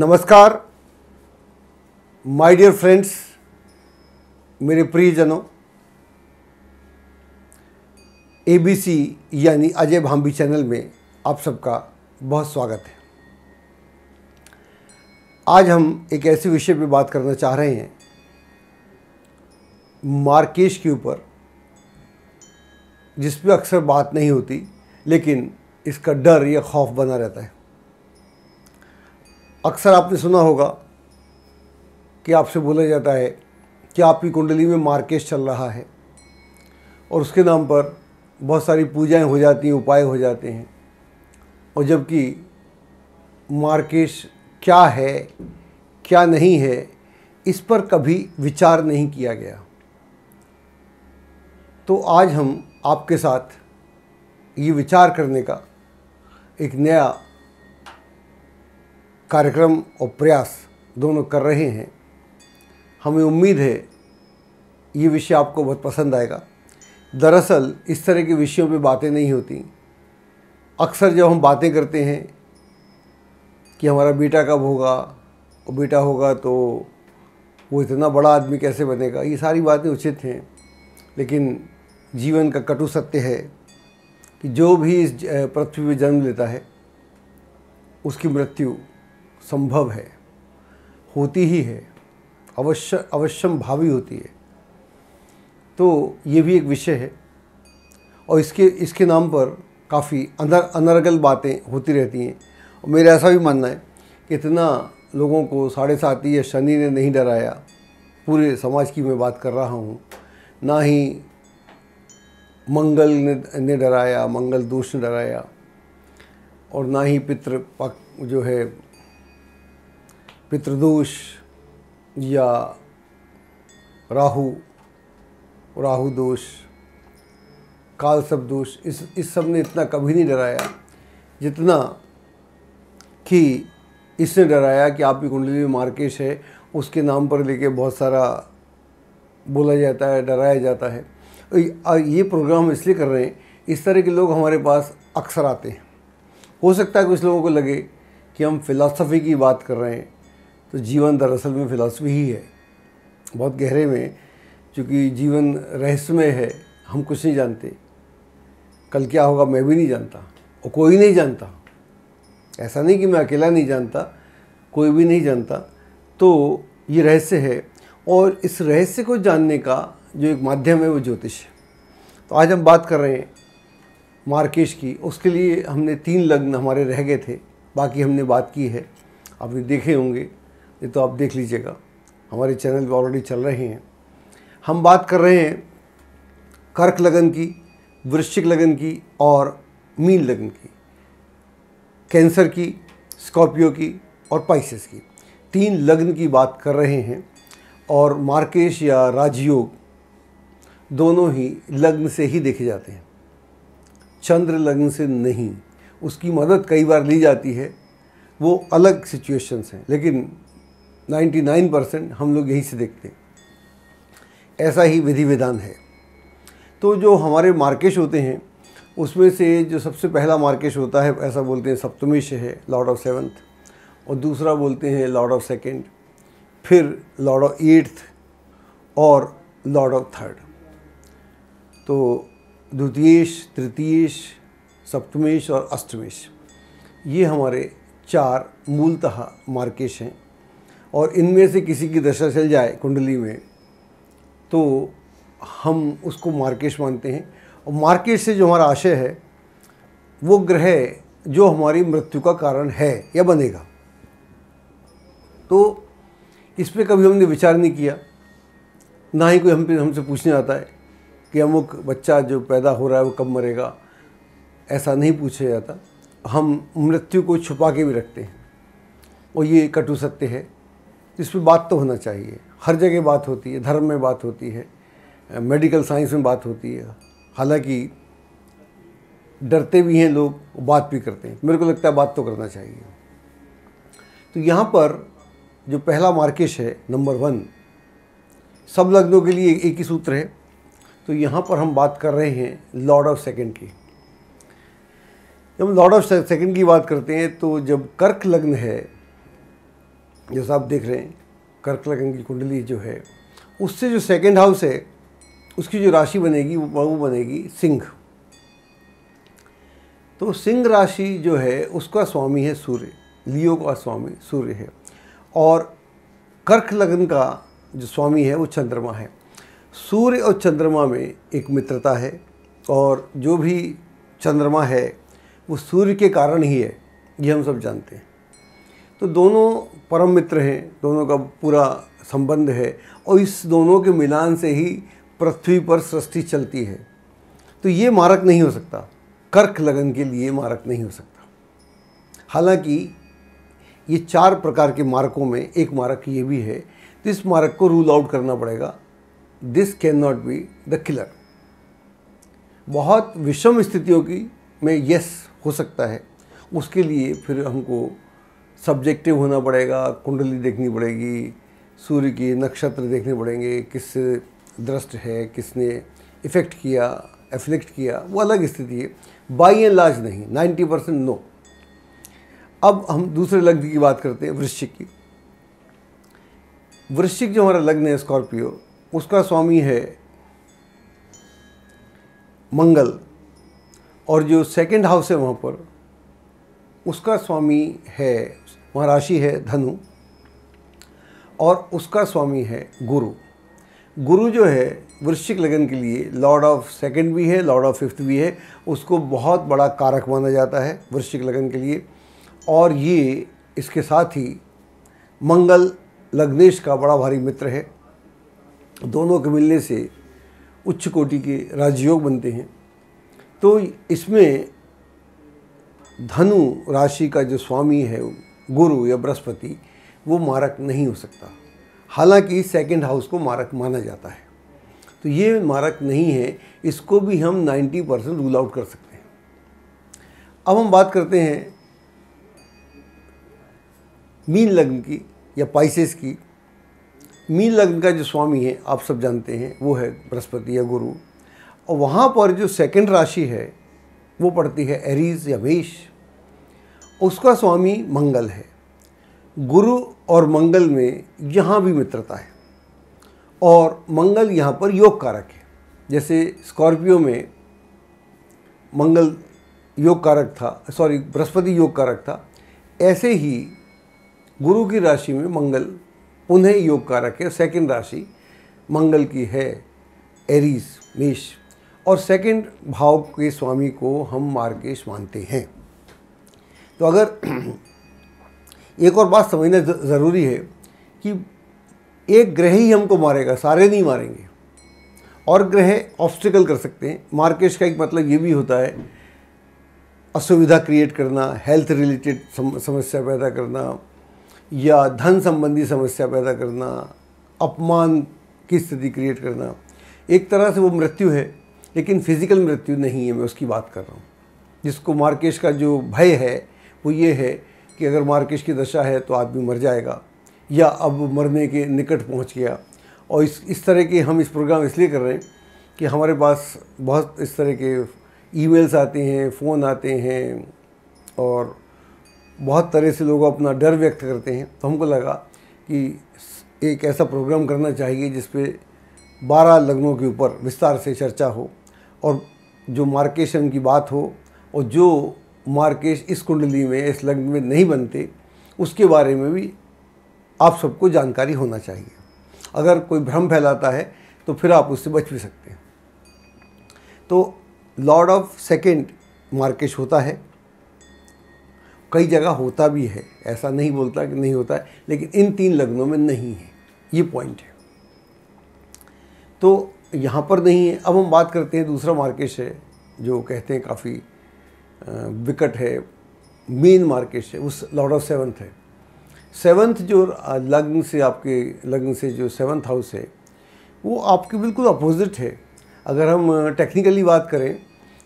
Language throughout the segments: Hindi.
नमस्कार माय डियर फ्रेंड्स मेरे प्रियजनों एबीसी यानी अजय भांबी चैनल में आप सबका बहुत स्वागत है। आज हम एक ऐसे विषय पे बात करना चाह रहे हैं, मार्केश के ऊपर, जिस पे अक्सर बात नहीं होती, लेकिन इसका डर या खौफ बना रहता है। अक्सर आपने सुना होगा कि आपसे बोला जाता है कि आपकी कुंडली में मार्केश चल रहा है और उसके नाम पर बहुत सारी पूजाएँ हो जाती हैं, उपाय हो जाते हैं। और जबकि मार्केश क्या है, क्या नहीं है, इस पर कभी विचार नहीं किया गया। तो आज हम आपके साथ ये विचार करने का एक नया कार्यक्रम और प्रयास दोनों कर रहे हैं। हमें उम्मीद है ये विषय आपको बहुत पसंद आएगा। दरअसल इस तरह के विषयों पे बातें नहीं होती। अक्सर जब हम बातें करते हैं कि हमारा बेटा कब होगा और बेटा होगा तो वो इतना बड़ा आदमी कैसे बनेगा, ये सारी बातें उचित हैं। लेकिन जीवन का कटु सत्य है कि जो भी इस पृथ्वी पर जन्म लेता है, उसकी मृत्यु संभव है, होती ही है, अवश्य, अवश्यम भावी होती है। तो ये भी एक विषय है और इसके इसके नाम पर काफ़ी अनर, अनर्गल बातें होती रहती हैं। और मेरा ऐसा भी मानना है कि इतना लोगों को साढ़े सात या शनि ने नहीं डराया, पूरे समाज की मैं बात कर रहा हूँ, ना ही मंगल ने ने डराया, मंगल दोष ने डराया, और ना ही पितृ पक जो है पितृदोष या राहु राहु दोष, काल सब दोष, इस इस सबने इतना कभी नहीं डराया। जितना कि इसने डराया कि आपकी कुंडली में मार्केश है, उसके नाम पर लेके बहुत सारा बोला जाता है, डराया जाता है। ये प्रोग्राम इसलिए कर रहे हैं, इस तरह के लोग हमारे पास अक्सर आते हैं। हो सकता है कुछ लोगों को लगे कि हम फ़िलासफ़ी की बात कर रहे हैं तो जीवन दरअसल में फ़िलासफ़ी ही है। बहुत गहरे में क्योंकि जीवन रहस्यमय है, हम कुछ नहीं जानते। कल क्या होगा मैं भी नहीं जानता, और कोई नहीं जानता। ऐसा नहीं कि मैं अकेला नहीं जानता, कोई भी नहीं जानता। तो ये रहस्य है, और इस रहस्य को जानने का जो एक माध्यम है वो ज्योतिष है। तो आज हम बात कर रहे हैं मार्केश की। उसके लिए हमने तीन लग्न हमारे रह गए थे, बाकी हमने बात की है। आपने देखे होंगे। ये तो आप देख लीजिएगा। हमारे चैनल पर ऑलरेडी चल रहे हैं। हम बात कर रहे हैं कर्क लगन की, वृश्चिक लगन की और मीन लगन की, कैंसर की, स्कॉर्पियो की और पाइसिस की। तीन लग्न की बात कर रहे हैं और मार्केश या राजयोग दोनों ही लग्न से ही देखे जाते हैं। चंद्र लग्न से नहीं, उसकी मदद कई बार ली जाती है। वो अलग सिचुएशंस हैं, लेकिन 99 परसेंट हम लोग यहीं से देखते हैं। ऐसा ही विधि विधान है। तो जो हमारे मार्केश होते हैं, उसमें से जो सबसे पहला मार्केश होता है, ऐसा बोलते हैं सप्तमेश है, लॉर्ड ऑफ़ सेवन्थ और दूसरा बोलते हैं लॉर्ड ऑफ़ सेकेंड, फिर लॉर्ड ऑफ़ एट्थ और लॉर्ड ऑफ़ थर्ड। तो द्वितीयेश, तृतीयेश, सप्तमेश और अष्टमेश, ये हमारे चार मूलतः मार्केश हैं। और इनमें से किसी की दशा चल जाए कुंडली में तो हम उसको मार्केश मानते हैं। और मार्केश से जो हमारा आशय है, वो ग्रह जो हमारी मृत्यु का कारण है या बनेगा। तो इस पर कभी हमने विचार नहीं किया, ना ही कोई हम हमसे पूछने आता है कि अमुक बच्चा जो पैदा हो रहा है वो कब मरेगा, ऐसा नहीं पूछा जाता। हम मृत्यु को छुपा के भी रखते हैं। और ये कटु सत्य है। इस पर बात तो होना चाहिए। हर जगह बात होती है, धर्म में बात होती है मेडिकल साइंस में बात होती है। हालाँकि डरते भी हैं लोग बात भी करते हैं। मेरे को लगता है बात तो करना चाहिए। तो यहाँ पर जो पहला मार्केश है, नंबर वन, सब लग्नों के लिए एक ही सूत्र है। तो यहाँ पर हम बात कर रहे हैं लॉर्ड ऑफ़ सेकंड की। जब लॉर्ड ऑफ़ सेकंड की बात करते हैं तो जब कर्क लग्न है जैसा आप देख रहे हैं कर्क लगन की कुंडली जो है, उससे जो सेकंड हाउस है, उसकी जो राशि बनेगी, वो बनेगी सिंह। तो सिंह राशि जो है, उसका स्वामी है सूर्य, लियो का स्वामी, सूर्य है। और कर्क लगन का जो स्वामी है, वो चंद्रमा है। सूर्य और चंद्रमा में एक मित्रता है और जो भी चंद्रमा है, वो सूर्य के कारण ही है, ये हम सब जानते हैं। तो दोनों परम मित्र हैं, दोनों का पूरा संबंध है और इस दोनों के मिलान से ही पृथ्वी पर सृष्टि चलती है। तो ये मारक नहीं हो सकता। कर्क लगन के लिए मारक नहीं हो सकता। हालाँकि ये चार प्रकार के मारकों में एक मारक ये भी है तो इस मारक को रूल आउट करना पड़ेगा। This can not be the killer बहुत विषम स्थितियों की में यस हो सकता है। उसके लिए फिर हमको सब्जेक्टिव होना पड़ेगा, कुंडली देखनी पड़ेगी, सूर्य की नक्षत्र देखने पड़ेंगे, किस दृष्ट है, किसने इफ़ेक्ट किया एफ्लेक्ट किया, वो अलग स्थिति है। बाई एंड लार्ज नहीं नाइन्टी परसेंट नो अब हम दूसरे लग्न की बात करते हैं, वृश्चिक की। वृश्चिक जो हमारा लग्न है, स्कॉर्पियो, उसका स्वामी है मंगल। और जो सेकंड हाउस है वहाँ पर, उसका स्वामी है वहाँ राशि है धनु और उसका स्वामी है गुरु। गुरु जो है वृश्चिक लगन के लिए लॉर्ड ऑफ़ सेकंड भी है, लॉर्ड ऑफ़ फिफ्थ भी है, उसको बहुत बड़ा कारक माना जाता है वृश्चिक लगन के लिए। और ये इसके साथ ही मंगल, लग्नेश का बड़ा भारी मित्र है। दोनों के मिलने से उच्च कोटि के राजयोग बनते हैं। तो इसमें धनु राशि का जो स्वामी है गुरु या बृहस्पति, वो मारक नहीं हो सकता। हालाँकि सेकंड हाउस को मारक माना जाता है। तो ये मारक नहीं है, इसको भी हम 90 परसेंट रूल आउट कर सकते हैं। अब हम बात करते हैं मीन लग्न की या पाइसेस की। मीन लग्न का जो स्वामी है, आप सब जानते हैं, वो है बृहस्पति या गुरु। और वहाँ पर जो सेकंड राशि है, वो पड़ती है एरीज या मेष। उसका स्वामी मंगल है। गुरु और मंगल में यहाँ भी मित्रता है और मंगल यहाँ पर योग कारक है। जैसे स्कॉर्पियो में मंगल योग कारक था, सॉरी, बृहस्पति योग कारक था, ऐसे ही गुरु की राशि में मंगल पुनः योग कारक है। सेकंड राशि मंगल की है एरीज मेष और सेकंड भाव के स्वामी को हम मार्केश मानते हैं। तो अगर एक और बात समझना ज़रूरी है कि एक ग्रह ही हमको मारेगा, सारे नहीं मारेंगे। और ग्रह ऑब्स्टिकल कर सकते हैं। मार्केश का एक मतलब ये भी होता है, असुविधा क्रिएट करना हेल्थ रिलेटेड समस्या पैदा करना, या धन संबंधी समस्या पैदा करना, अपमान की स्थिति क्रिएट करना। एक तरह से वो मृत्यु है, लेकिन फ़िज़िकल मृत्यु नहीं है, मैं उसकी बात कर रहा हूँ। जिसको मार्केश का जो भय है वो ये है कि अगर मार्केश की दशा है तो आदमी मर जाएगा, या अब मरने के निकट पहुँच गया। और इस इस तरह के हम इस प्रोग्राम इसलिए कर रहे हैं कि हमारे पास बहुत इस तरह के ईमेल्स आते हैं, फ़ोन आते हैं, और बहुत तरह से लोग अपना डर व्यक्त करते हैं। तो हमको लगा कि एक ऐसा प्रोग्राम करना चाहिए जिस पे बारह लग्नों के ऊपर विस्तार से चर्चा हो, और जो मार्केशन की बात हो, और जो मार्केश इस कुंडली में, इस लग्न में नहीं बनते, उसके बारे में भी आप सबको जानकारी होना चाहिए। अगर कोई भ्रम फैलाता है तो फिर आप उससे बच भी सकते हैं। तो लॉर्ड ऑफ़ सेकेंड मार्केश होता है। कई जगह होता भी है, ऐसा नहीं बोलता कि नहीं होता है, लेकिन इन तीन लग्नों में नहीं है। ये पॉइंट है। तो यहाँ पर नहीं है। अब हम बात करते हैं, दूसरा मार्केश है, जो कहते हैं काफ़ी विकट है मेन मार्केट है उस लॉर्ड ऑफ़ सेवन्थ है। सेवन्थ जो लग्न से आपके, लग्न से जो सेवन्थ हाउस है, वो आपके बिल्कुल अपोजिट है। अगर हम टेक्निकली बात करें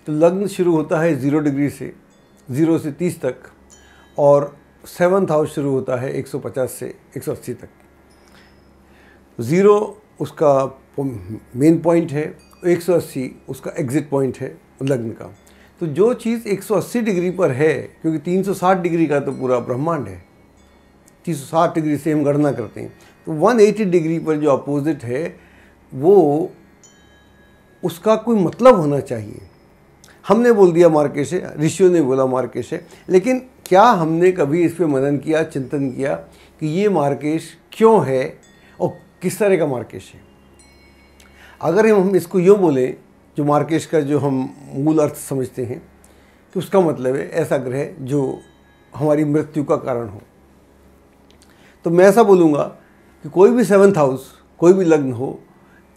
तो लग्न शुरू होता है ज़ीरो डिग्री से ज़ीरो से तीस तक, और सेवन्थ हाउस शुरू होता है 150 से 180 तक। ज़ीरो उसका मेन पॉइंट है 180 उसका एग्ज़िट पॉइंट है लग्न का। तो जो चीज़ 180 डिग्री पर है, क्योंकि 360 डिग्री का तो पूरा ब्रह्मांड है, तीन सौ साठ डिग्री से हम गणना करते हैं। तो 180 डिग्री पर जो अपोजिट है, वो उसका कोई मतलब होना चाहिए। हमने बोल दिया मार्केश है ऋषियों ने बोला मार्केश है लेकिन क्या हमने कभी इस पर मनन किया, चिंतन किया कि ये मार्केश क्यों है और किस तरह का मार्केश है? अगर हम इसको यूँ बोलें जो मार्केश का जो हम मूल अर्थ समझते हैं, कि उसका मतलब है, ऐसा ग्रह जो हमारी मृत्यु का कारण हो। तो मैं ऐसा बोलूँगा कि कोई भी सेवन्थ हाउस कोई भी लग्न हो,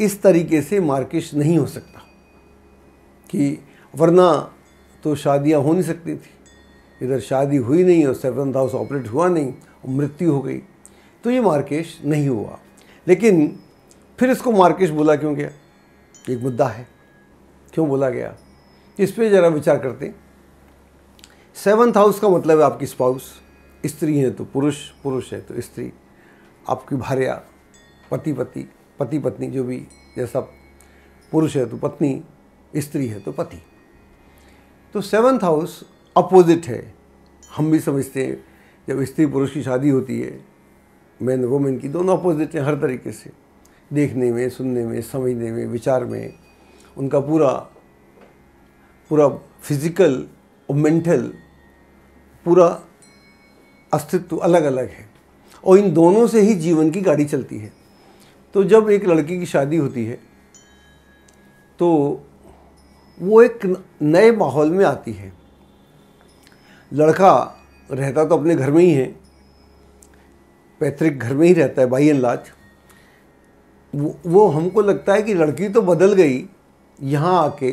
इस तरीके से मार्केश नहीं हो सकता। कि वरना तो शादियाँ हो नहीं सकती थी। इधर शादी हुई नहीं और सेवन्थ हाउस ऑपरेट हुआ नहीं, और मृत्यु हो गई। तो ये मार्केश नहीं हुआ। लेकिन फिर इसको मार्केश बोला क्यों गया? एक मुद्दा है। क्यों बोला गया? इस पर ज़रा विचार करते सेवन्थ हाउस का मतलब है आपकी स्पाउस स्त्री है तो पुरुष पुरुष है तो स्त्री। आपकी भार्या, पति पति पति, पत्नी जो भी जैसा पुरुष है तो पत्नी, स्त्री है तो पति। तो सेवन्थ हाउस अपोजिट है। हम भी समझते हैं, जब स्त्री पुरुष की शादी होती है मैन वुमेन की दोनों अपोजिट हैं, हर तरीके से। देखने में, सुनने में, समझने में, विचार में। उनका पूरा पूरा फ़िज़िकल और मेंटल पूरा अस्तित्व अलग अलग है। और इन दोनों से ही जीवन की गाड़ी चलती है। तो जब एक लड़की की शादी होती है तो वो एक नए माहौल में आती है। लड़का रहता तो अपने घर में ही है पैतृक घर में ही रहता है बाई एंड लाज वो, वो हमको लगता है कि लड़की तो बदल गई यहाँ आके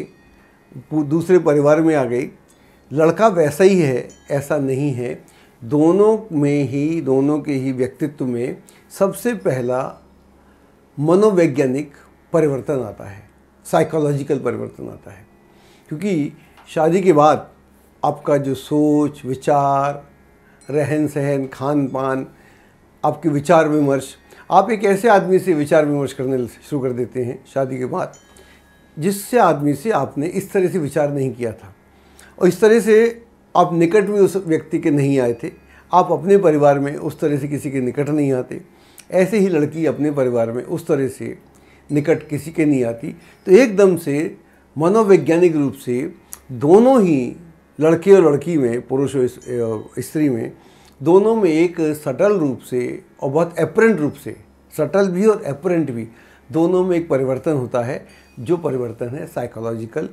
दूसरे परिवार में आ गई। लड़का वैसा ही है, ऐसा नहीं है। दोनों में ही, दोनों के ही व्यक्तित्व में सबसे पहला मनोवैज्ञानिक परिवर्तन आता है साइकोलॉजिकल परिवर्तन आता है। क्योंकि शादी के बाद आपका जो सोच, विचार रहन सहन खान पान आपके विचार विमर्श आप एक ऐसे आदमी से विचार विमर्श करने शुरू कर देते हैं शादी के बाद। जिससे आदमी से आपने इस तरह से विचार नहीं किया था। और इस तरह से आप निकट में उस व्यक्ति के नहीं आए थे। आप अपने परिवार में उस तरह से किसी के निकट नहीं आते। ऐसे ही लड़की अपने परिवार में उस तरह से निकट किसी के नहीं आती। तो एकदम से मनोवैज्ञानिक रूप से दोनों ही लड़के और लड़की में, पुरुष और स्त्री में, दोनों में एक सटल रूप से और बहुत एपरेंट रूप से, सटल भी और एपरेंट भी, दोनों में एक परिवर्तन होता है। जो परिवर्तन है साइकोलॉजिकल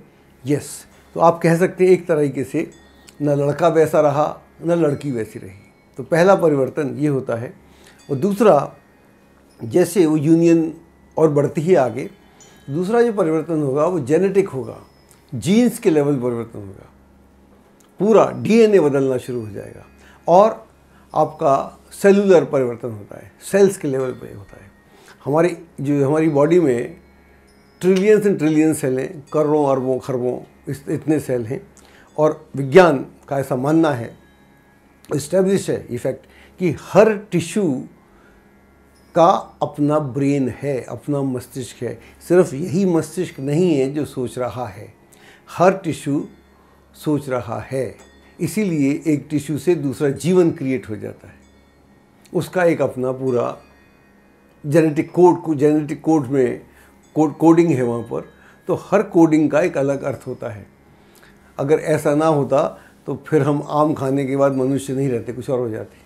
यस तो आप कह सकते हैं एक तरीके से न लड़का वैसा रहा, न लड़की वैसी रही। तो पहला परिवर्तन ये होता है। और दूसरा, जैसे वो यूनियन और बढ़ती ही आगे, दूसरा जो परिवर्तन होगा, वो जेनेटिक होगा। जीन्स के लेवल परिवर्तन होगा। पूरा डीएनए बदलना शुरू हो जाएगा। और आपका सेलुलर परिवर्तन होता है। सेल्स के लेवल पे होता है। हमारी, जो हमारी बॉडी में ट्रिलियंस एंड ट्रिलियन सेल हैं, करोड़ों, अरबों, खरबों इतने सेल हैं। और विज्ञान का ऐसा मानना है इस्टेब्लिश है इफ़ेक्ट कि हर टिश्यू का अपना ब्रेन है, अपना मस्तिष्क है। सिर्फ़ यही मस्तिष्क नहीं है जो सोच रहा है। हर टिश्यू सोच रहा है। इसीलिए एक टिश्यू से दूसरा जीवन क्रिएट हो जाता है। उसका एक अपना पूरा जेनेटिक कोड को जेनेटिक कोड में कोड, कोडिंग है वहाँ पर तो हर कोडिंग का एक अलग अर्थ होता है। अगर ऐसा ना होता तो फिर हम आम खाने के बाद मनुष्य नहीं रहते, कुछ और हो जाते,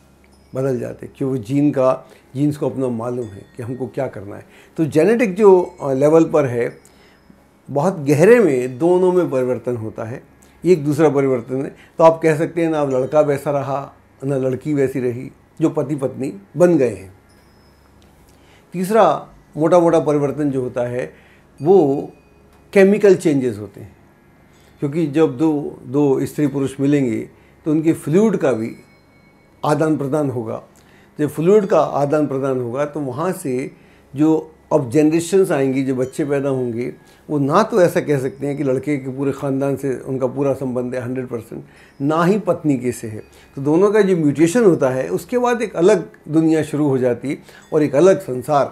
बदल जाते क्योंकि जीन का, जीन्स को अपना मालूम है कि हमको क्या करना है। तो जेनेटिक जो लेवल पर है, बहुत गहरे में दोनों में परिवर्तन होता है, एक दूसरा परिवर्तन है। तो आप कह सकते हैं ना, अब लड़का वैसा रहा, ना लड़की वैसी रही, जो पति पत्नी बन गए हैं। तीसरा मोटा मोटा परिवर्तन जो होता है, वो केमिकल चेंजेस होते हैं। क्योंकि जब दो दो स्त्री पुरुष मिलेंगे तो उनके फ्लूड का भी आदान प्रदान होगा। जब फ्लूड का आदान प्रदान होगा तो वहाँ से जो अब जनरेशन्स आएँगी, जो बच्चे पैदा होंगे, वो ना तो ऐसा कह सकते हैं कि लड़के के पूरे ख़ानदान से उनका पूरा संबंध है हंड्रेड परसेंट ना ही पत्नी के से है। तो दोनों का जो म्यूटेशन होता है, उसके बाद एक अलग दुनिया शुरू हो जाती है और एक अलग संसार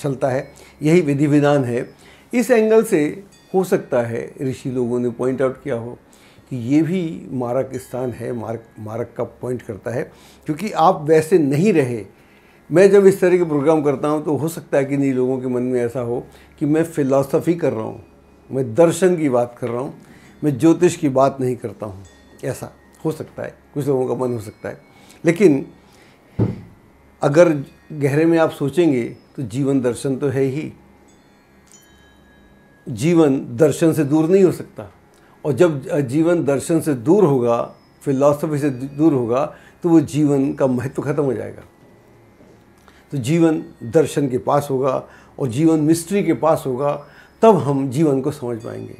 चलता है, यही विधि विधान है। इस एंगल से हो सकता है ऋषि लोगों ने पॉइंट आउट किया हो कि ये भी मारक स्थान है, मारक मारक का पॉइंट करता है, क्योंकि आप वैसे नहीं रहे। मैं जब इस तरह के प्रोग्राम करता हूँ तो हो सकता है कि नहीं लोगों के मन में ऐसा हो कि मैं फ़िलासफ़ी कर रहा हूँ, मैं दर्शन की बात कर रहा हूँ, मैं ज्योतिष की बात नहीं करता हूँ। ऐसा हो सकता है, कुछ लोगों का मन हो सकता है। लेकिन अगर गहरे में आप सोचेंगे तो जीवन दर्शन तो है ही। जीवन दर्शन से दूर नहीं हो सकता। और जब जीवन दर्शन से दूर होगा फिलॉसफी से दूर होगा तो वो जीवन का महत्व खत्म हो जाएगा। तो जीवन दर्शन के पास होगा और जीवन मिस्ट्री के पास होगा तब हम जीवन को समझ पाएँगे।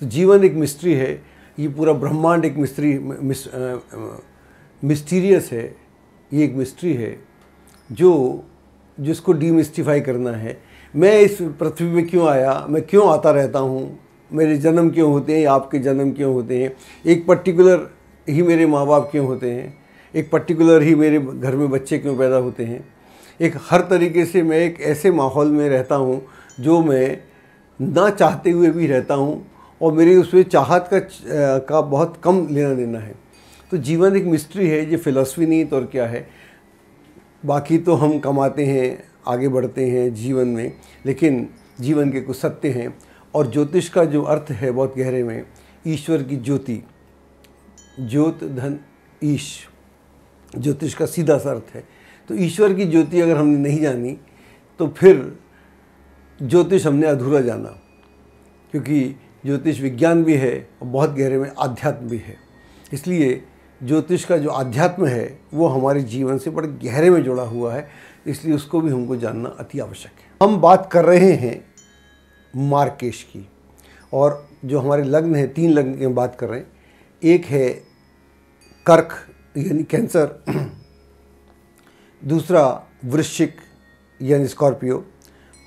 तो जीवन एक मिस्ट्री है ये पूरा ब्रह्मांड एक मिस्ट्री मिस, मिस्टीरियस है ये एक मिस्ट्री है। जो, जिसको डीमिस्टिफाई करना है। मैं इस पृथ्वी में क्यों आया? मैं क्यों आता रहता हूँ? मेरे जन्म क्यों होते हैं? आपके जन्म क्यों होते हैं? एक पर्टिकुलर ही मेरे माँ बाप क्यों होते हैं? एक पर्टिकुलर ही मेरे घर में बच्चे क्यों पैदा होते हैं? एक हर तरीके से मैं एक ऐसे माहौल में रहता हूँ, जो मैं ना चाहते हुए भी रहता हूँ और मेरी उसमें चाहत का का बहुत कम लेना देना है। तो जीवन एक मिस्ट्री है, ये फिलॉसफी नहीं तो और क्या है? बाकी तो हम कमाते हैं, आगे बढ़ते हैं जीवन में, लेकिन जीवन के कुछ सत्य हैं। और ज्योतिष का जो अर्थ है बहुत गहरे में, ईश्वर की ज्योति। ज्योत धन ईश। ज्योतिष का सीधा सा अर्थ है। तो ईश्वर की ज्योति अगर हमने नहीं जानी तो फिर ज्योतिष हमने अधूरा जाना। क्योंकि ज्योतिष विज्ञान भी है और बहुत गहरे में आध्यात्म भी है। इसलिए ज्योतिष का जो आध्यात्म है, वो हमारे जीवन से बड़े गहरे में जुड़ा हुआ है, इसलिए उसको भी हमको जानना अति आवश्यक है। हम बात कर रहे हैं मार्केश की, और जो हमारे लग्न हैं, तीन लग्न की हम बात कर रहे हैं। एक है कर्क, यानी कैंसर, दूसरा वृश्चिक, यानी स्कॉर्पियो,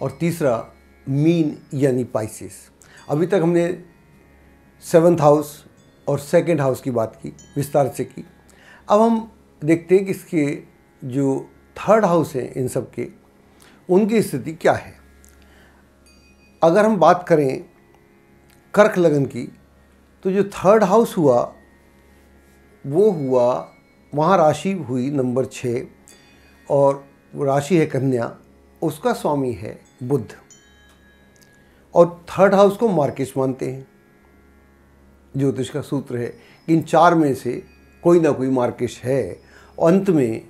और तीसरा मीन, यानी पाइसिस। अभी तक हमने सेवन्थ हाउस और सेकेंड हाउस की बात की, विस्तार से की। अब हम देखते हैं कि इसके जो थर्ड हाउस हैं इन सब के, उनकी स्थिति क्या है। अगर हम बात करें कर्क लगन की तो जो थर्ड हाउस हुआ, वो हुआ, वहाँ राशि हुई नंबर छः, और राशि है कन्या, उसका स्वामी है बुद्ध। और थर्ड हाउस को मार्केश मानते हैं। ज्योतिष का सूत्र है कि इन चार में से कोई ना कोई मार्केश है। अंत में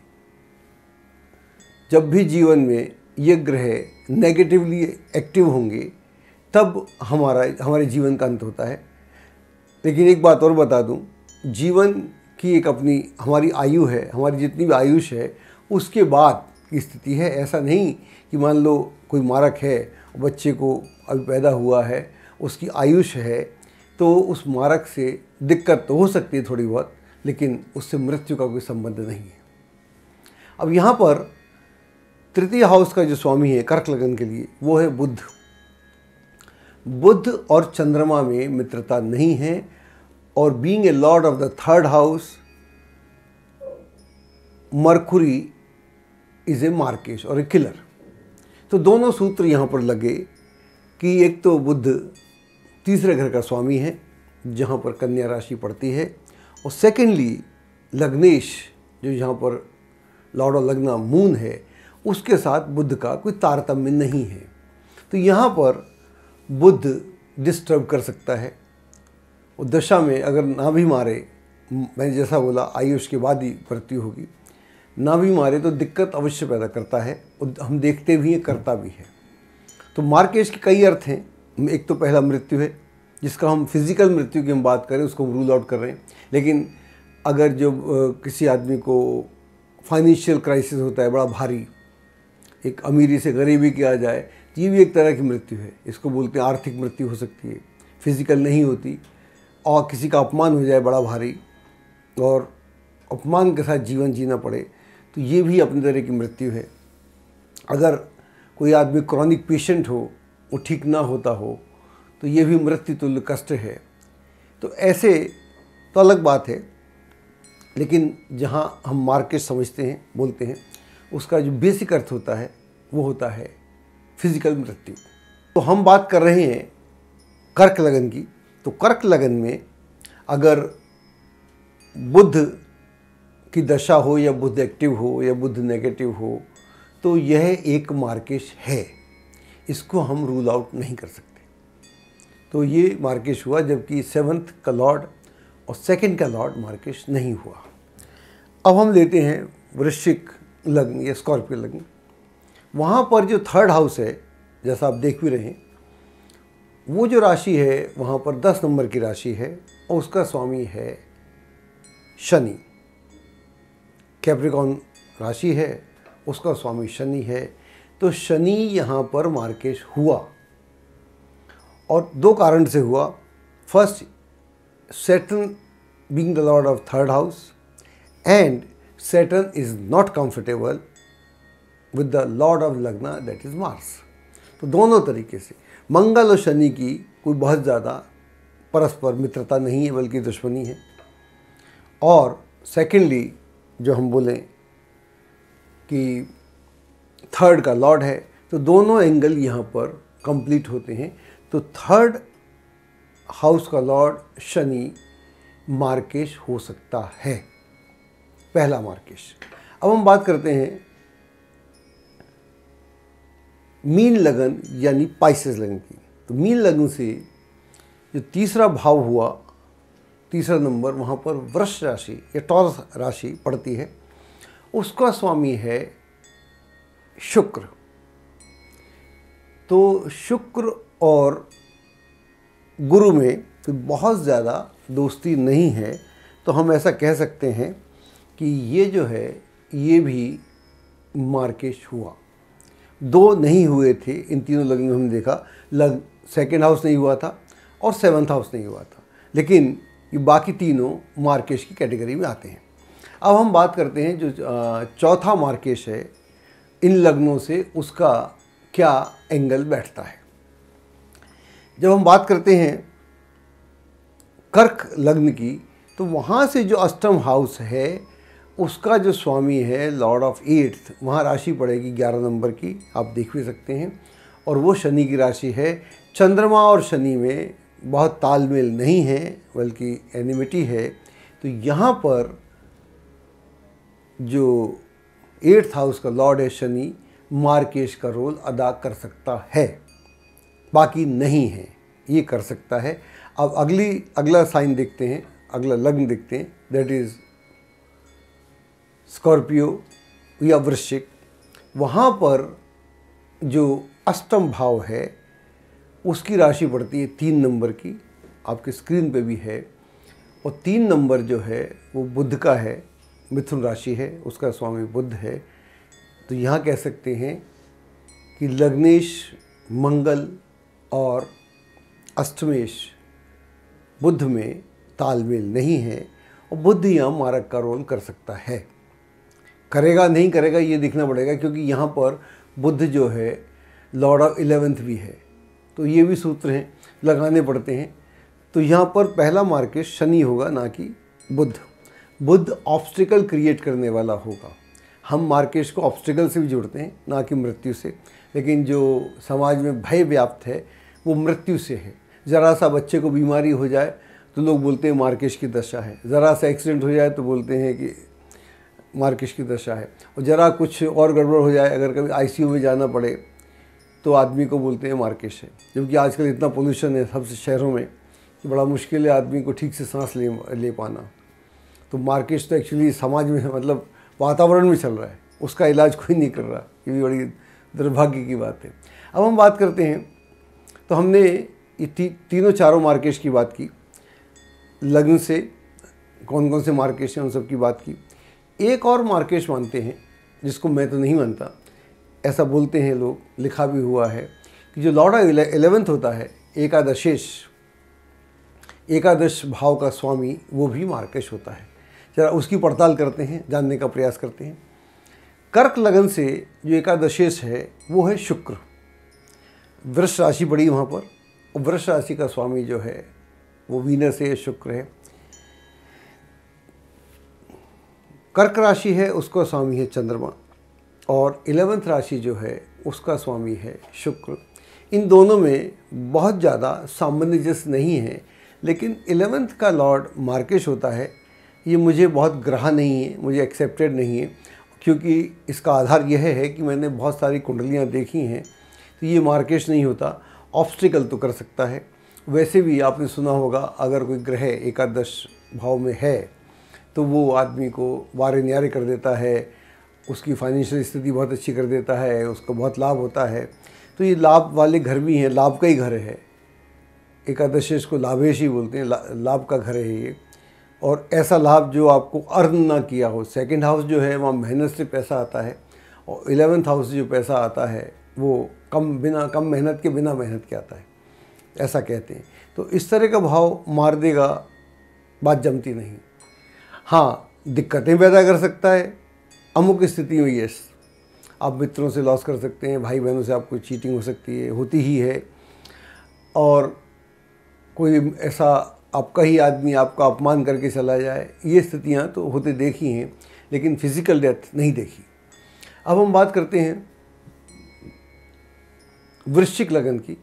जब भी जीवन में ये ग्रह नेगेटिवली एक्टिव होंगे, तब हमारा, हमारे जीवन का अंत होता है। लेकिन एक बात और बता दूँ, जीवन की एक अपनी, हमारी आयु है, हमारी जितनी भी आयुष है, उसके बाद की स्थिति है। ऐसा नहीं कि मान लो कोई मारक है, बच्चे को अभी पैदा हुआ है, उसकी आयुष है तो उस मारक से दिक्कत तो हो सकती है थोड़ी बहुत, लेकिन उससे मृत्यु का कोई संबंध नहीं है। अब यहाँ पर तृतीय हाउस का जो स्वामी है कर्क लगन के लिए, वो है बुद्ध। बुद्ध और चंद्रमा में मित्रता नहीं है, और being a lord of the third house Mercury is a मार्केश और ए किलर तो दोनों सूत्र यहाँ पर लगे कि एक तो बुद्ध तीसरे घर का स्वामी है, जहाँ पर कन्या राशि पड़ती है। और सेकेंडली लग्नेश, जो यहाँ पर लॉर्ड ऑफ़ लग्ना मून है, उसके साथ बुद्ध का कोई तारतम्य नहीं है। तो यहाँ पर बुद्ध डिस्टर्ब कर सकता है। वो दशा में अगर ना भी मारे, मैंने जैसा बोला, आयुष के बाद ही मृत्यु होगी। ना भी मारे तो दिक्कत अवश्य पैदा करता है, और हम देखते भी हैं, करता भी है। तो मार्केश के कई अर्थ हैं। एक तो पहला मृत्यु है, जिसका हम फ़िज़िकल मृत्यु की हम बात करें, उसको हम रूल आउट कर रहे हैं। लेकिन अगर जो किसी आदमी को फाइनेंशियल क्राइसिस होता है, बड़ा भारी, एक अमीरी से गरीबी की आ जाए तो ये भी एक तरह की मृत्यु है। इसको बोलते हैं आर्थिक मृत्यु हो सकती है। फ़िज़िकल नहीं होती, और किसी का अपमान हो जाए, बड़ा भारी, और अपमान के साथ जीवन जीना पड़े तो ये भी अपने तरह की मृत्यु है। अगर कोई आदमी क्रॉनिक पेशेंट हो वो ठीक ना होता हो तो ये भी मृत्यु तुल्य कष्ट है। तो ऐसे तो अलग बात है, लेकिन जहाँ हम मार्केट समझते हैं, बोलते हैं, उसका जो बेसिक अर्थ होता है, वो होता है फ़िज़िकल मृत्यु। तो हम बात कर रहे हैं कर्क लगन की तो कर्क लगन में अगर बुद्ध की दशा हो या बुद्ध एक्टिव हो या बुद्ध नेगेटिव हो तो यह एक मार्केश है। इसको हम रूल आउट नहीं कर सकते। तो ये मार्केश हुआ, जबकि सेवन्थ का लॉर्ड और सेकंड का लॉर्ड मार्केश नहीं हुआ। अब हम लेते हैं वृश्चिक लग्न या स्कॉर्पियो लग्न। वहाँ पर जो थर्ड हाउस है, जैसा आप देख भी रहे हैं, वो जो राशि है, वहाँ पर दस नंबर की राशि है और उसका स्वामी है शनि। कैप्रिकॉन राशि है, उसका स्वामी शनि है तो शनि यहाँ पर मार्केश हुआ और दो कारण से हुआ। First Saturn being the lord of third house and Saturn is not comfortable with the lord of लग्ना दैट इज़ मार्स तो दोनों तरीके से, मंगल और शनि की कोई बहुत ज़्यादा परस्पर मित्रता नहीं है, बल्कि दुश्मनी है। और सेकेंडली जो हम बोलें कि थर्ड का लॉर्ड है तो दोनों एंगल यहाँ पर कंप्लीट होते हैं। तो थर्ड हाउस का लॉर्ड शनि मार्केश हो सकता है, पहला मार्केश। अब हम बात करते हैं मीन लगन यानी पाइसेस लगन की। तो मीन लगन से जो तीसरा भाव हुआ, तीसरा नंबर वहाँ पर वृक्ष राशि या टॉरस राशि पड़ती है, उसका स्वामी है शुक्र। तो शुक्र और गुरु में तो बहुत ज़्यादा दोस्ती नहीं है तो हम ऐसा कह सकते हैं कि ये जो है, ये भी मार्केश हुआ। दो नहीं हुए थे, इन तीनों लग्न में हमने देखा, लग सेकेंड हाउस नहीं हुआ था और सेवन्थ हाउस नहीं हुआ था। लेकिन ये बाकी तीनों मार्केश की कैटेगरी में आते हैं। अब हम बात करते हैं जो चौथा मार्केश है इन लग्नों से उसका क्या एंगल बैठता है? जब हम बात करते हैं कर्क लग्न की तो वहाँ से जो अष्टम हाउस है, उसका जो स्वामी है लॉर्ड ऑफ़ एट्थ वहाँ राशि पड़ेगी ग्यारह नंबर की, आप देख भी सकते हैं। और वो शनि की राशि है। चंद्रमा और शनि में बहुत तालमेल नहीं है, बल्कि एनिमिटी है। तो यहाँ पर जो एट्थ हाउस का लॉर्ड है शनि मार्केश का रोल अदा कर सकता है। बाकी नहीं है, ये कर सकता है। अब अगली, अगला साइन देखते हैं, अगला लग्न देखते हैं। दैट इज़ स्कॉर्पियो या वृश्चिक वहाँ पर जो अष्टम भाव है, उसकी राशि पड़ती है तीन नंबर की। आपके स्क्रीन पे भी है। और तीन नंबर जो है, वो बुद्ध का है। मिथुन राशि है, उसका स्वामी बुद्ध है तो यहाँ कह सकते हैं कि लग्नेश, मंगल और अष्टमेश बुद्ध में तालमेल नहीं है और बुद्ध यहाँ मारक का रोल कर सकता है। करेगा, नहीं करेगा ये देखना पड़ेगा क्योंकि यहाँ पर बुद्ध जो है लॉर्ड ऑफ़ इलेवेंथ भी है। तो ये भी सूत्र हैं, लगाने पड़ते हैं। तो यहाँ पर पहला मार्केट शनि होगा, ना कि बुद्ध। बुद्ध ऑब्स्टिकल क्रिएट करने वाला होगा। हम मार्केट को ऑब्स्टिकल से भी जोड़ते हैं, ना कि मृत्यु से। लेकिन जो समाज में भय व्याप्त है, वो मृत्यु से है। ज़रा सा बच्चे को बीमारी हो जाए तो लोग बोलते हैं मार्केश की दशा है। ज़रा सा एक्सीडेंट हो जाए तो बोलते हैं कि मार्केश की दशा है। और ज़रा कुछ और गड़बड़ हो जाए, अगर कभी आईसीयू में जाना पड़े तो आदमी को बोलते हैं मार्केश है। जबकि आजकल इतना पोल्यूशन है, सबसे शहरों में, कि बड़ा मुश्किल है आदमी को ठीक से सांस ले ले पाना। तो मार्केश तो एक्चुअली समाज में मतलब वातावरण में चल रहा है। उसका इलाज कोई नहीं कर रहा। ये भी बड़ी दुर्भाग्य की बात है। अब हम बात करते हैं तो हमने ये ती, तीनों चारों मार्केश की बात की। लग्न से कौन कौन से मार्केश हैं उन सब की बात की। एक और मार्केश मानते हैं जिसको मैं तो नहीं मानता। ऐसा बोलते हैं लोग लिखा भी हुआ है कि जो लॉर्ड एलेवेंथ होता है एकादशेश एकादश भाव का स्वामी वो भी मार्केश होता है। जरा उसकी पड़ताल करते हैं, जानने का प्रयास करते हैं। कर्क लगन से जो एकादशेश है, वो है शुक्र। वृक्ष राशि पड़ी वहाँ पर, और वृक्ष राशि का स्वामी जो है, वो वीनर से शुक्र है। कर्क राशि है, उसका स्वामी है चंद्रमा, और इलेवेंथ राशि जो है, उसका स्वामी है शुक्र। इन दोनों में बहुत ज़्यादा सामंजस्य नहीं है, लेकिन इलेवेंथ का लॉर्ड मार्केश होता है ये मुझे बहुत ग्रह नहीं है मुझे एक्सेप्टेड नहीं है क्योंकि इसका आधार यह है कि मैंने बहुत सारी कुंडलियाँ देखी हैं तो ये मार्केश नहीं होता ऑब्स्टिकल तो कर सकता है। वैसे भी आपने सुना होगा अगर कोई ग्रह एकादश भाव में है तो वो आदमी को वारे न्यारे कर देता है उसकी फाइनेंशियल स्थिति बहुत अच्छी कर देता है उसको बहुत लाभ होता है। तो ये लाभ वाले घर भी हैं लाभ का ही घर है। एकादशी इसको लाभेश ही बोलते हैं ला, लाभ का घर है ये। और ऐसा लाभ जो आपको अर्न ना किया हो सेकंड हाउस जो है, वहाँ मेहनत से पैसा आता है और इलेवेंथ हाउस जो पैसा आता है, वो कम बिना, कम मेहनत के बिना मेहनत के आता है। ऐसा कहते हैं। तो इस तरह का भाव मार देगा, बात जमती नहीं। हाँ दिक्कतें पैदा कर सकता है, अमुक स्थिति में यस आप मित्रों से लॉस कर सकते हैं भाई बहनों से आपको चीटिंग हो सकती है, होती ही है। और कोई ऐसा आपका ही आदमी आपका अपमान करके चला जाए, ये स्थितियाँ तो होते देखी हैं, लेकिन फ़िज़िकल डेथ नहीं देखी। अब हम बात करते हैं वृश्चिक लगन की,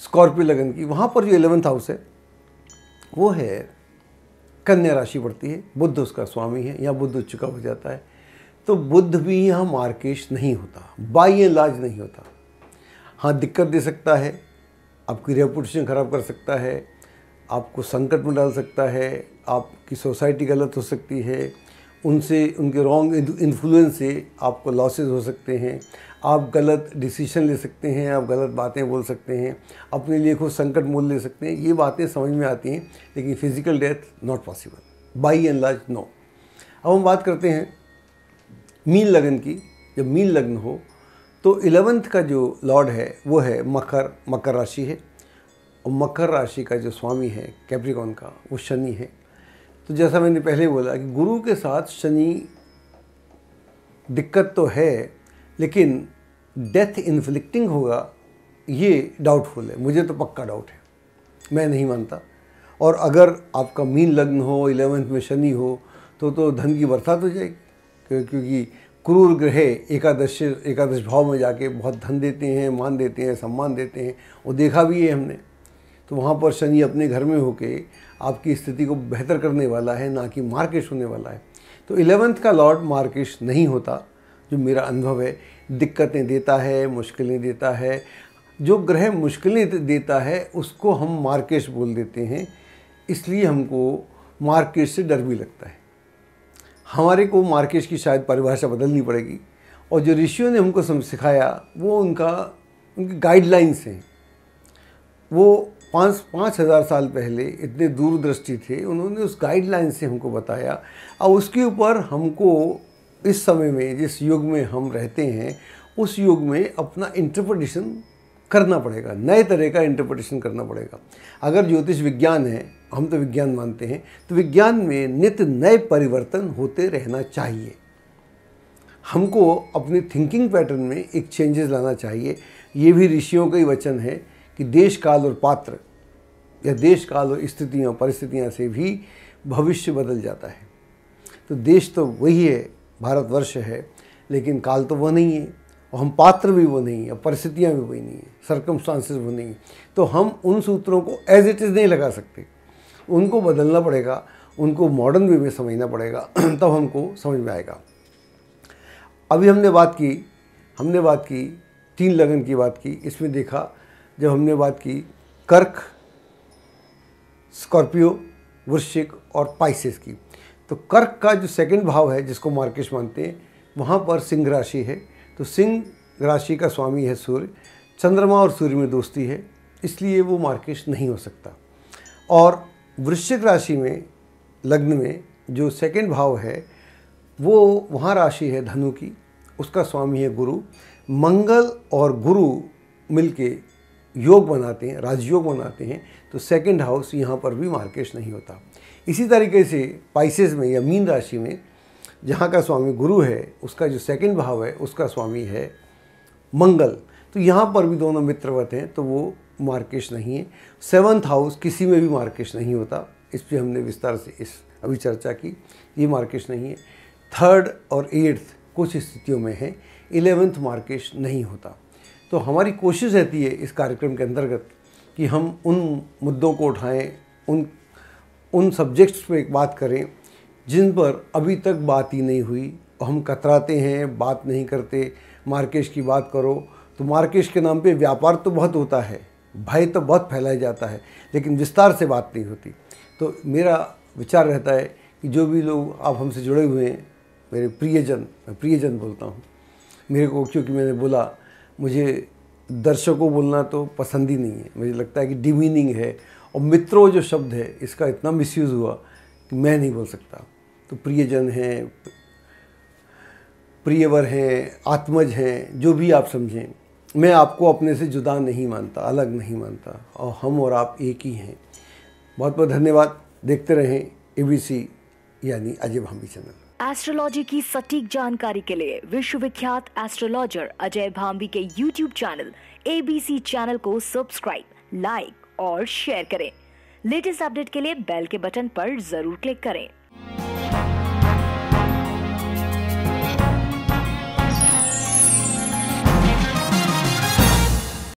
स्कॉर्पियो लगन की। वहाँ पर जो एलेवेंथ हाउस है, वो है कन्या राशि पड़ती है, बुद्ध उसका स्वामी है, या बुद्ध चुका हो जाता है। तो बुद्ध भी यहाँ मार्केश नहीं होता बाई लाज नहीं होता। हाँ दिक्कत दे सकता है आपकी रेपुटेशन ख़राब कर सकता है, आपको संकट में डाल सकता है, आपकी सोसाइटी गलत हो सकती है, उनसे, उनके रॉन्ग इन्फ्लुएंस से आपको लॉसेस हो सकते हैं। आप गलत डिसीज़न ले सकते हैं, आप गलत बातें बोल सकते हैं, अपने लिए खुद संकट मोल ले सकते हैं। ये बातें समझ में आती हैं, लेकिन physical death not possible by and large no अब हम बात करते हैं मीन लगन की। जब मीन लग्न हो तो इलेवेंथ का जो लॉर्ड है, वो है मकर मकर राशि है। और मकर राशि का जो स्वामी है कैप्रिकॉन का, वो शनि है। तो जैसा मैंने पहले बोला कि गुरु के साथ शनि दिक्कत तो है, लेकिन डेथ इन्फ्लिक्टिंग होगा, ये डाउटफुल है। मुझे तो पक्का डाउट है। मैं नहीं मानता। और अगर आपका मीन लग्न हो, इलेवेंथ में शनि हो तो तो धन की बरसात हो जाएगी क्योंकि क्रूर ग्रह एकादश एकादश भाव में जाके बहुत धन देते हैं, मान देते हैं, सम्मान देते हैं, वो देखा भी है हमने। तो वहाँ पर शनि अपने घर में होके आपकी स्थिति को बेहतर करने वाला है, ना कि मार्केश होने वाला है। तो इलेवेंथ का लॉर्ड मार्केश नहीं होता, जो मेरा अनुभव है, दिक्कतें देता है, मुश्किलें देता है, जो ग्रह मुश्किलें देता है, उसको हम मार्केश बोल देते हैं, इसलिए हमको मार्केश से डर भी लगता है। हमारे को मार्केश की शायद परिभाषा बदलनी पड़ेगी। और जो ऋषियों ने हमको सिखाया, वो उनका, उनकी गाइडलाइंस हैं। वो पाँच पाँच हज़ार साल पहले इतने दूरदृष्टि थे, उन्होंने उस गाइडलाइन से हमको बताया। और उसके ऊपर हमको इस समय में, जिस युग में हम रहते हैं, उस युग में अपना इंटरप्रटेशन करना पड़ेगा। नए तरह का इंटरप्रटेशन करना पड़ेगा। अगर ज्योतिष विज्ञान है हम तो विज्ञान मानते हैं तो विज्ञान में नित्य नए परिवर्तन होते रहना चाहिए। हमको अपने थिंकिंग पैटर्न में एक चेंजेस लाना चाहिए। ये भी ऋषियों का ही वचन है कि देश काल और पात्र, या देश काल और स्थितियों, परिस्थितियाँ से भी भविष्य बदल जाता है। तो देश तो वही है, भारतवर्ष है, लेकिन काल तो वह नहीं है, और हम पात्र भी वो नहीं है परिस्थितियाँ भी वही नहीं है सरकमस्टांसेस वो नहीं है। तो हम उन सूत्रों को एज इट इज़ नहीं लगा सकते। उनको बदलना पड़ेगा, उनको मॉडर्न वे में समझना पड़ेगा, तब हमको समझ में आएगा। अभी हमने बात की, हमने बात की, तीन लगन की बात की, इसमें देखा, जब हमने बात की, कर्क, स्कॉर्पियो, वृश्चिक और पाइसेस की। तो कर्क का जो सेकंड भाव है, जिसको मार्केश मानते हैं, वहाँ पर सिंह राशि है। तो सिंह राशि का स्वामी है सूर्य, चंद्रमा और सूर्य में दोस्ती है, इसलिए वो मार्केश नहीं हो सकता। और वृश्चिक राशि में, लग्न में जो सेकंड भाव है, वो वहाँ राशि है धनु की, उसका स्वामी है गुरु। मंगल और गुरु मिलके योग बनाते हैं, राजयोग बनाते हैं तो सेकंड हाउस यहाँ पर भी मार्केश नहीं होता। इसी तरीके से पाइसेस में या मीन राशि में, जहाँ का स्वामी गुरु है, उसका जो सेकंड भाव है, उसका स्वामी है मंगल। तो यहाँ पर भी दोनों मित्रवत हैं तो वो मार्केश नहीं है। सेवन्थ हाउस किसी में भी मार्केश नहीं होता। इस पर हमने विस्तार से इस अभी चर्चा की। ये मार्केश नहीं है। थर्ड और एट्थ कुछ स्थितियों में है। इलेवेंथ मार्केश नहीं होता। तो हमारी कोशिश रहती है इस कार्यक्रम के अंतर्गत कि हम उन मुद्दों को उठाएँ, उन उन सब्जेक्ट्स पे एक बात करें, जिन पर अभी तक बात ही नहीं हुई। हम कतराते हैं, बात नहीं करते। मार्केश की बात करो। तो मार्केश के नाम पे व्यापार तो बहुत होता है। भय तो बहुत फैलाया जाता है, लेकिन विस्तार से बात नहीं होती। तो मेरा विचार रहता है कि जो भी लोग आप हमसे जुड़े हुए हैं, मेरे प्रियजन, मैं प्रियजन बोलता हूँ। मेरे को क्योंकि मैंने बोला, मुझे दर्शकों बोलना तो पसंद ही नहीं है। मुझे लगता है कि डिमीनिंग है और मित्रों जो शब्द है, इसका इतना मिसयूज़ हुआ कि मैं नहीं बोल सकता। तो प्रियजन हैं, प्रियवर हैं, आत्मज हैं, जो भी आप समझें। मैं आपको अपने से जुदा नहीं मानता, अलग नहीं मानता। और हम और आप एक ही हैं। बहुत बहुत धन्यवाद। देखते रहें एबीसी यानी अजय भामी चैनल। एस्ट्रोलॉजी की सटीक जानकारी के लिए विश्वविख्यात एस्ट्रोलॉजर अजय भांबी के यूट्यूब चैनल एबीसी चैनल को सब्सक्राइब, लाइक और शेयर करें। लेटेस्ट अपडेट के लिए बेल के बटन पर ज़रूर क्लिक करें।